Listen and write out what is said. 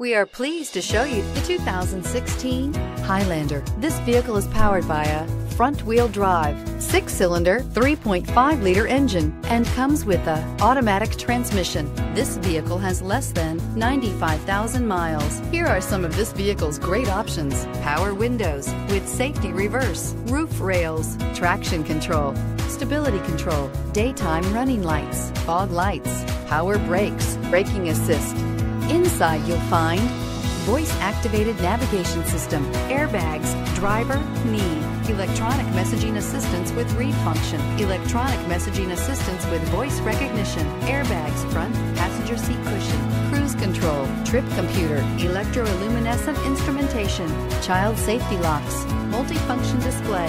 We are pleased to show you the 2016 Highlander. This vehicle is powered by a front-wheel drive, six-cylinder, 3.5-liter engine, and comes with a automatic transmission. This vehicle has less than 95,000 miles. Here are some of this vehicle's great options. Power windows with safety reverse, roof rails, traction control, stability control, daytime running lights, fog lights, power brakes, braking assist, Inside you'll find voice activated navigation system, airbags, driver, knee, electronic messaging assistance with read function, electronic messaging assistance with voice recognition, airbags front, passenger seat cushion, cruise control, trip computer, electroluminescent instrumentation, child safety locks, multifunction display,